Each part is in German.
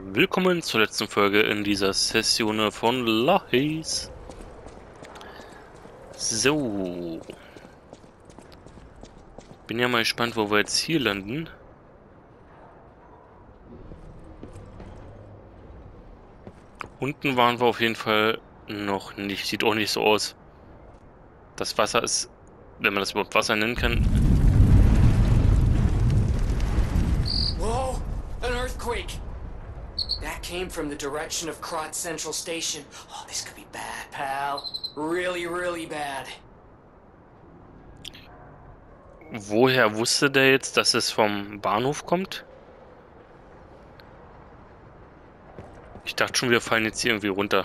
Willkommen zur letzten Folge in dieser Session von Lahis. So. Bin ja mal gespannt, wo wir jetzt hier landen. Unten waren wir auf jeden Fall noch nicht. Sieht auch nicht so aus. Das Wasser ist, wenn man das überhaupt Wasser nennen kann. That came from the direction of Krot Central Station. Oh, this could be bad, pal. Really, really bad. Woher wusste der jetzt, dass es vom Bahnhof kommt? Ich dachte schon, wir fallen jetzt hier irgendwie runter.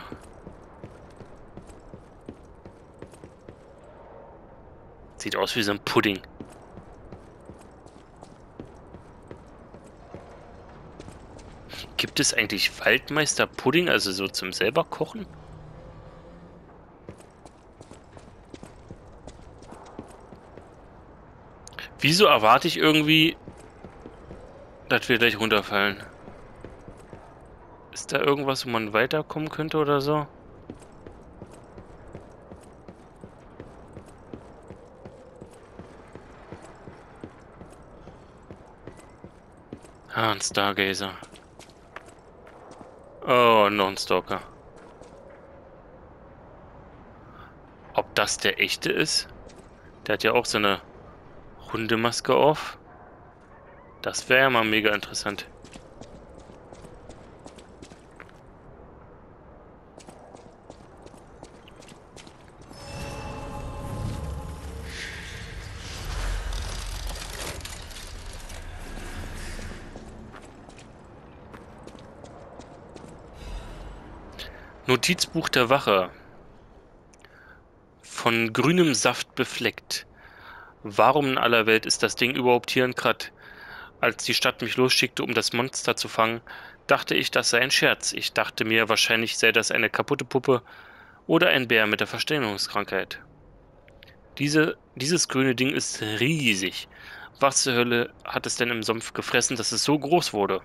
Sieht aus wie so ein Pudding. Gibt es eigentlich Waldmeister-Pudding, also so zum selber kochen? Wieso erwarte ich irgendwie, dass wir gleich runterfallen? Ist da irgendwas, wo man weiterkommen könnte oder so? Ah, ein Stargazer. Oh, noch ein Stalker. Ob das der echte ist? Der hat ja auch so eine Hundemaske auf. Das wäre ja mal mega interessant. Notizbuch der Wache. Von grünem Saft befleckt. Warum in aller Welt ist das Ding überhaupt hier in Krat? Als die Stadt mich losschickte, um das Monster zu fangen, dachte ich, das sei ein Scherz. Ich dachte mir, wahrscheinlich sei das eine kaputte Puppe oder ein Bär mit der Verständigungskrankheit. Diese, dieses grüne Ding ist riesig. Was zur Hölle hat es denn im Sumpf gefressen, dass es so groß wurde?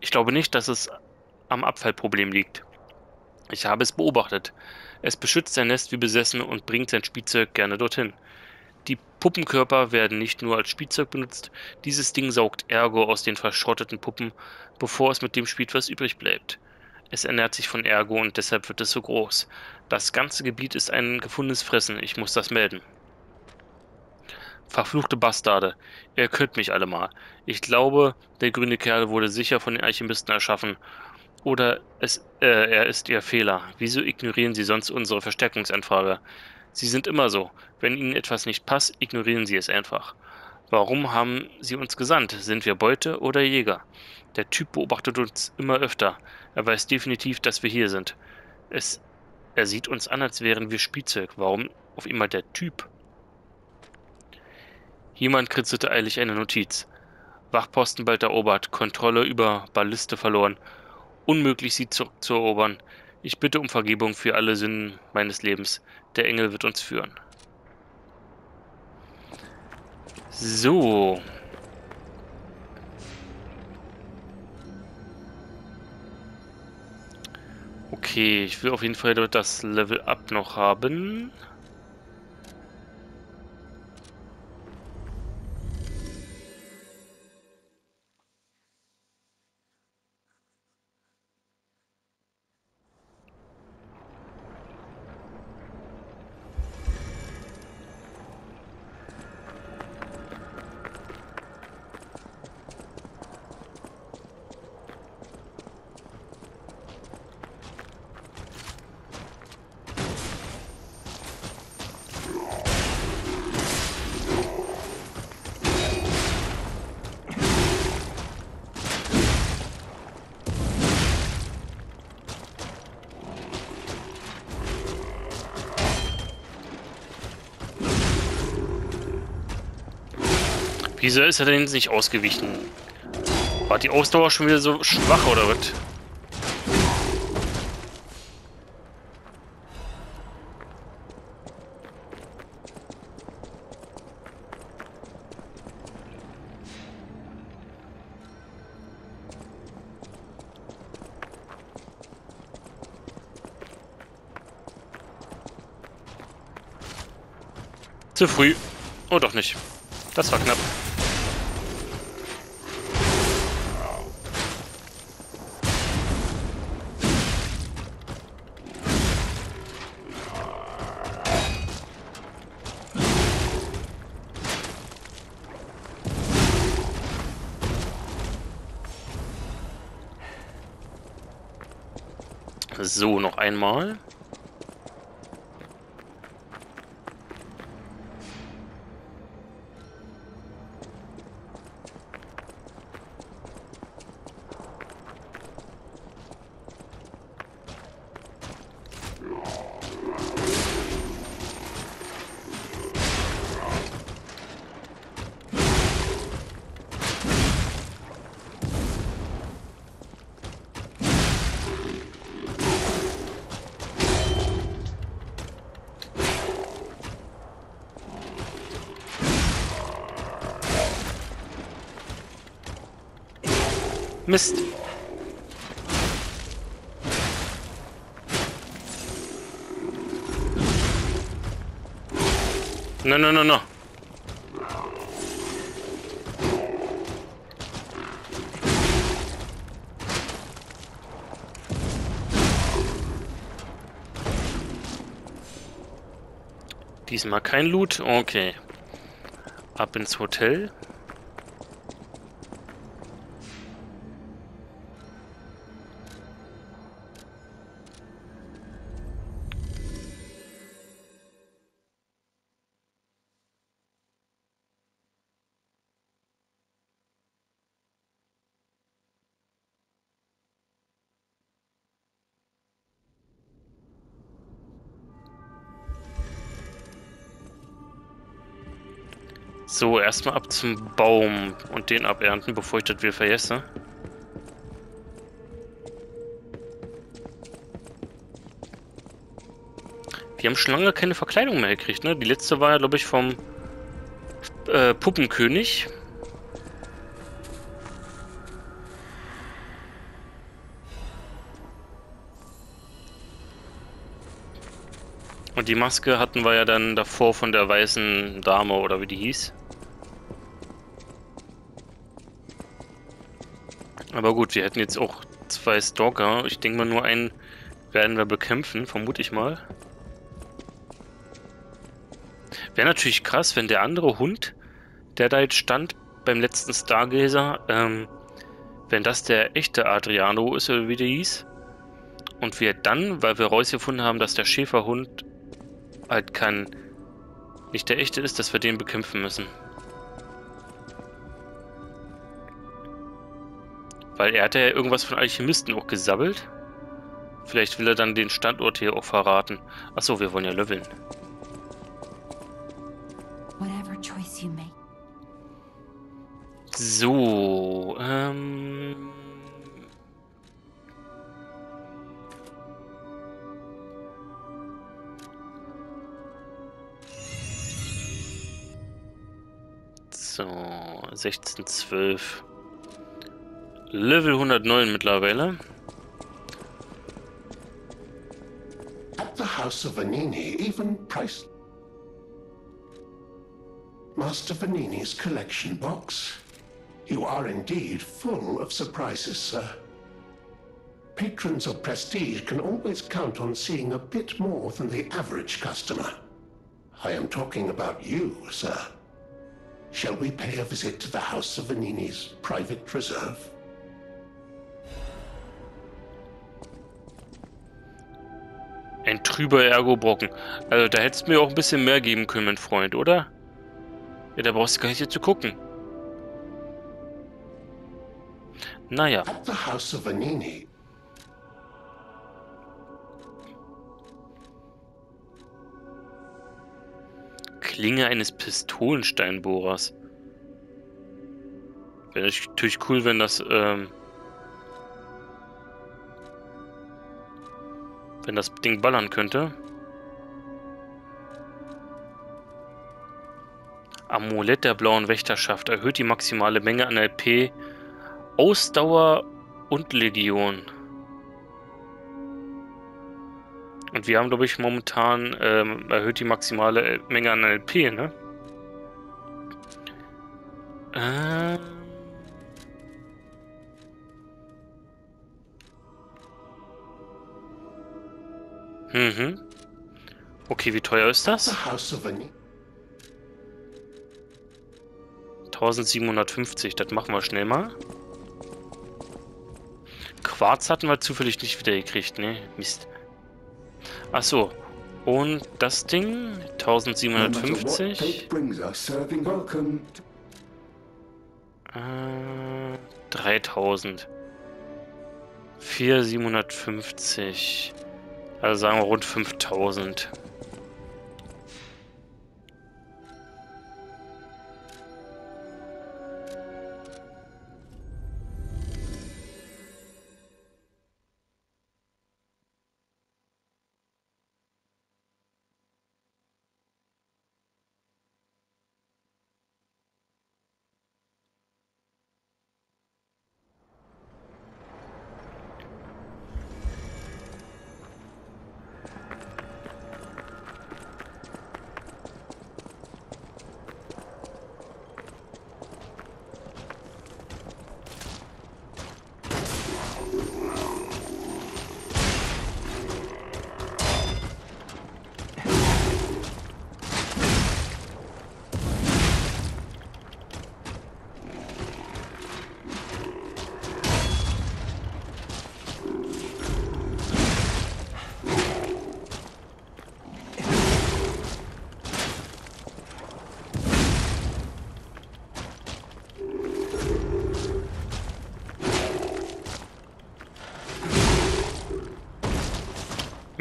Ich glaube nicht, dass es am Abfallproblem liegt. Ich habe es beobachtet. Es beschützt sein Nest wie besessen und bringt sein Spielzeug gerne dorthin. Die Puppenkörper werden nicht nur als Spielzeug benutzt, dieses Ding saugt Ergo aus den verschrotteten Puppen, bevor es mit dem spielt, was übrig bleibt. Es ernährt sich von Ergo und deshalb wird es so groß. Das ganze Gebiet ist ein gefundenes Fressen, ich muss das melden. Verfluchte Bastarde, ihr könnt mich alle mal. Ich glaube, der grüne Kerl wurde sicher von den Alchemisten erschaffen oder es, äh, er ist Ihr Fehler. Wieso ignorieren Sie sonst unsere Verstärkungsanfrage? Sie sind immer so. Wenn Ihnen etwas nicht passt, ignorieren Sie es einfach. Warum haben Sie uns gesandt? Sind wir Beute oder Jäger? Der Typ beobachtet uns immer öfter. Er weiß definitiv, dass wir hier sind. Es, er sieht uns an, als wären wir Spielzeug. Warum auf einmal der Typ? Jemand kritzelte eilig eine Notiz. Wachposten bald erobert, Kontrolle über Balliste verloren unmöglich, sie zurückzuerobern. Ich bitte um Vergebung für alle Sünden meines Lebens. Der Engel wird uns führen. So. Okay, ich will auf jeden Fall das Level Up noch haben. Wieso ist er denn nicht ausgewichen? War die Ausdauer schon wieder so schwach oder was? Zu früh. Oh, doch nicht. Das war knapp. So, noch einmal. Mist. No, no, no, no. Diesmal kein Loot. Okay. Ab ins Hotel. So, erstmal ab zum Baum und den abernten, bevor ich das wieder vergesse. Wir haben schon lange keine Verkleidung mehr gekriegt, ne? Die letzte war ja, glaube ich, vom äh, Puppenkönig. Und die Maske hatten wir ja dann davor von der weißen Dame oder wie die hieß. Aber gut, wir hätten jetzt auch zwei Stalker. Ich denke mal, nur einen werden wir bekämpfen, vermute ich mal. Wäre natürlich krass, wenn der andere Hund, der da jetzt stand beim letzten Stargazer, ähm, wenn das der echte Adriano ist, oder wie der hieß. Und wir dann, weil wir rausgefunden haben, dass der Schäferhund halt kein, nicht der echte ist, dass wir den bekämpfen müssen. Weil er hat ja irgendwas von Alchemisten auch gesabbelt. Vielleicht will er dann den Standort hier auch verraten. Achso, wir wollen ja leveln. So, ähm... So, 16, 12. Level 109 mittlerweile. At the House of Vanini, even price... Master Vanini's collection box. You are indeed full of surprises, sir. Patrons of prestige can always count on seeing a bit more than the average customer. I am talking about you, sir. Shall we pay a visit to the House of Vanini's private reserve? Ein trüber Ergo-Brocken. Also da hättest du mir auch ein bisschen mehr geben können, mein Freund, oder? Ja, da brauchst du gar nicht hier zu gucken. Naja. At the House of. Klinge eines Pistolensteinbohrers. Wäre natürlich cool, wenn das, ähm, wenn das Ding ballern könnte. Amulett der blauen Wächterschaft erhöht die maximale Menge an LP, Ausdauer und Legion. Und wir haben, glaube ich, momentan ähm, erhöht die maximale Menge an LP, ne? Okay, wie teuer ist das? 1750, das machen wir schnell mal. Quarz hatten wir zufällig nicht wieder gekriegt, ne? Mist. Achso. Und das Ding? 1750. Äh, 3000. 4750. Also sagen wir rund 5000.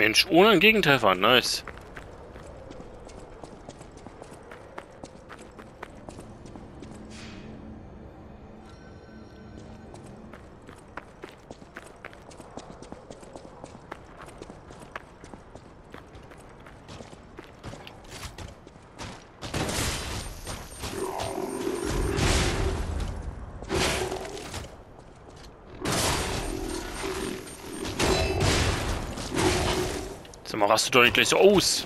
Mensch, ohne einen Gegentreffer. Nice. Sag mal, rast du doch nicht gleich so aus.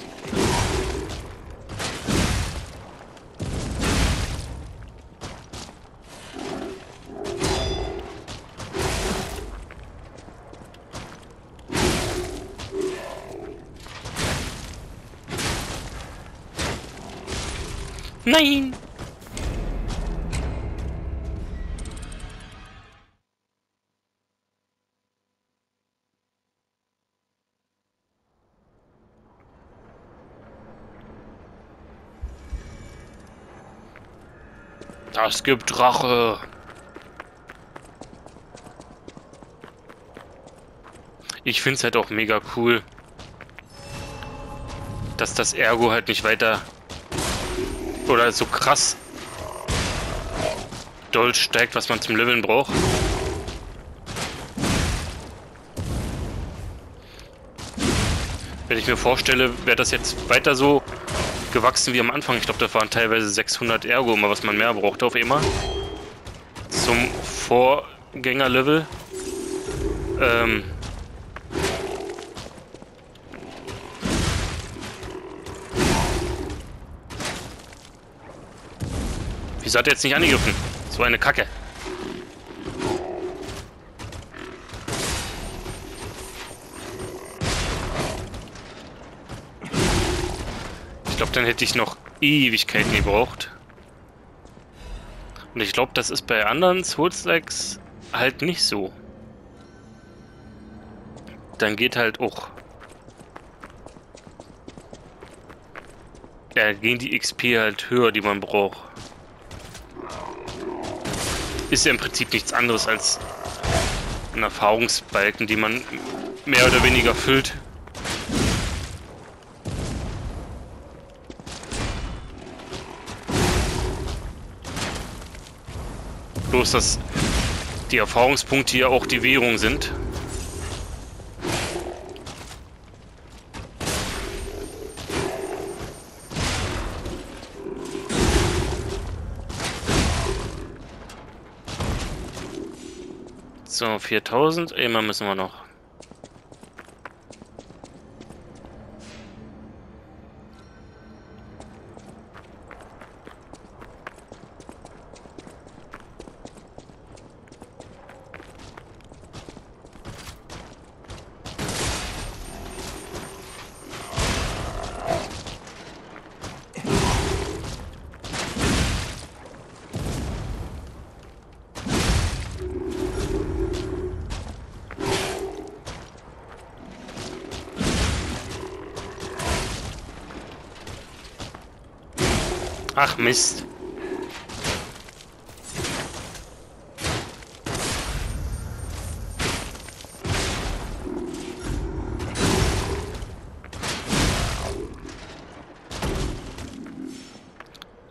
Nein! Das gibt Rache. Ich finde es halt auch mega cool, dass das Ergo halt nicht weiter oder so krass doll steigt, was man zum Leveln braucht. Wenn ich mir vorstelle, wäre das jetzt weiter so gewachsen wie am Anfang. Ich glaube, da waren teilweise 600 Ergo, mal was man mehr brauchte auf immer. Zum Vorgängerlevel. Ähm. Wieso hat er jetzt nicht angegriffen? So eine Kacke. Dann hätte ich noch Ewigkeiten gebraucht. Und ich glaube, das ist bei anderen Souls-Likes halt nicht so. Dann geht halt auch... Ja, gehen die XP halt höher, die man braucht. Ist ja im Prinzip nichts anderes als ein Erfahrungsbalken, die man mehr oder weniger füllt. Bloß, dass die Erfahrungspunkte hier auch die Währung sind. So, 4000. Immer müssen wir noch. Ach Mist.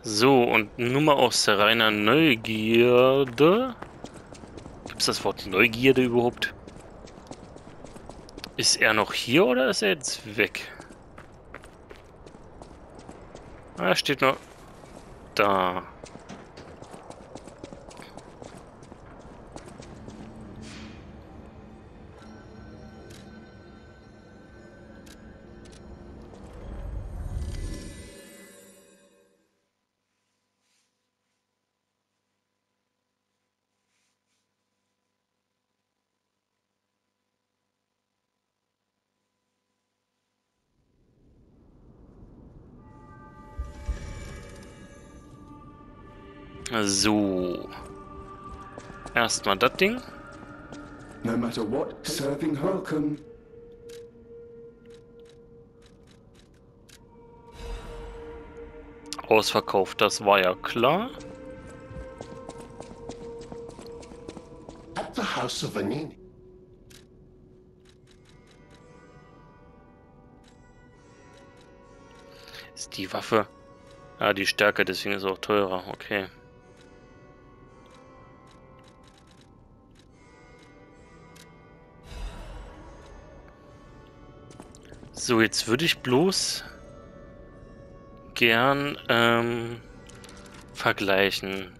So, und nur mal aus reiner Neugierde. Gibt es das Wort Neugierde überhaupt? Ist er noch hier oder ist er jetzt weg? Ah, steht noch da. Erstmal das Ding. No matter what, serving Holcomb. Ausverkauft, das war ja klar. At the House of Vanini. Ist die Waffe. Ah, die Stärke, deswegen ist auch teurer. Okay. So, jetzt würde ich bloß gern ähm, vergleichen.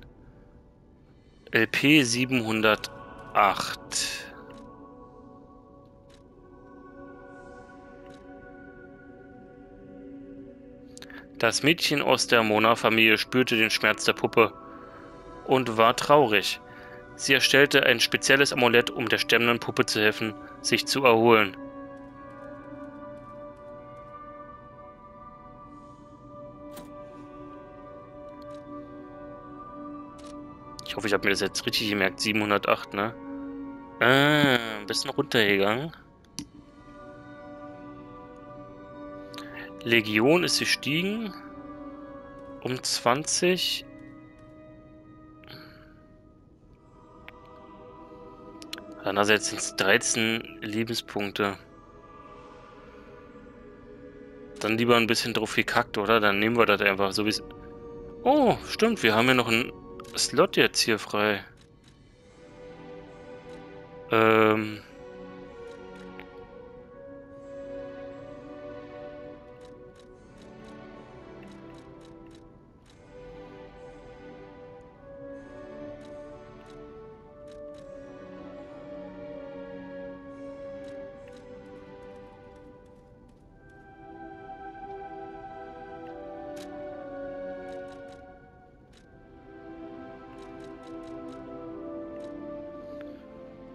LP 708. Das Mädchen aus der Mona-Familie spürte den Schmerz der Puppe und war traurig. Sie erstellte ein spezielles Amulett, um der sterbenden Puppe zu helfen, sich zu erholen. Ich hoffe, ich habe mir das jetzt richtig gemerkt. 708, ne? Ah, ein bisschen runtergegangen. Legion ist gestiegen. Um 20. Dann hat er jetzt 13 Lebenspunkte. Dann lieber ein bisschen drauf gekackt, oder? Dann nehmen wir das einfach so wie es... Oh, stimmt, wir haben ja noch ein Slot jetzt hier frei? Ähm...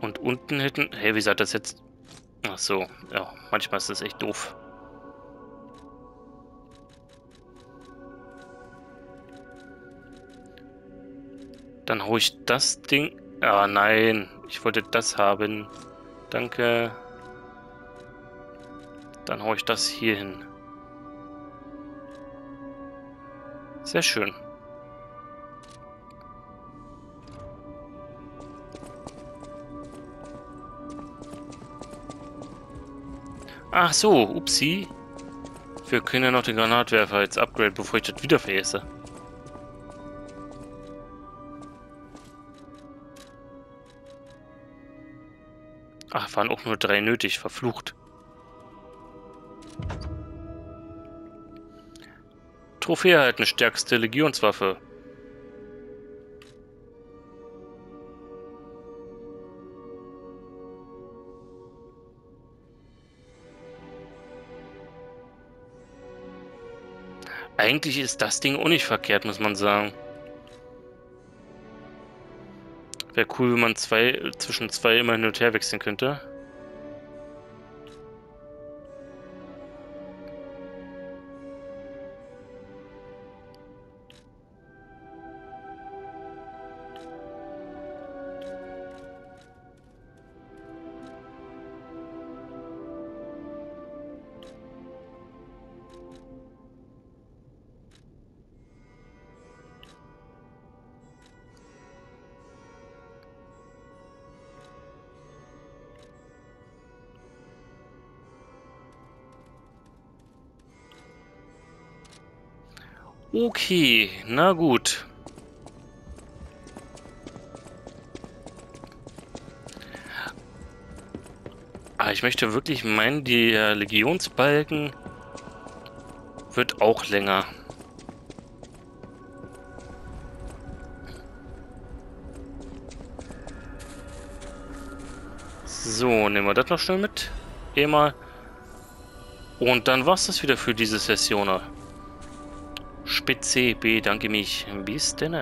Und unten hätten... Hey, wie sagt das jetzt? Ach so, ja, manchmal ist das echt doof. Dann hole ich das Ding... Ah, nein. Ich wollte das haben. Danke. Dann hole ich das hier hin. Sehr schön. Ach so, upsi. Wir können ja noch den Granatwerfer jetzt upgraden, bevor ich das wieder vergesse. Ach, waren auch nur drei nötig, verflucht. Trophäe erhalten, stärkste Legionswaffe. Eigentlich ist das Ding auch nicht verkehrt, muss man sagen. Wäre cool, wenn man zwei, zwischen zwei immer hin und her wechseln könnte. Okay, na gut. Ah, ich möchte wirklich meinen, der Legionsbalken wird auch länger. So, nehmen wir das noch schnell mit. Eh Und dann war's das wieder für diese Session. Spitze, bedanke mich. Bis denn.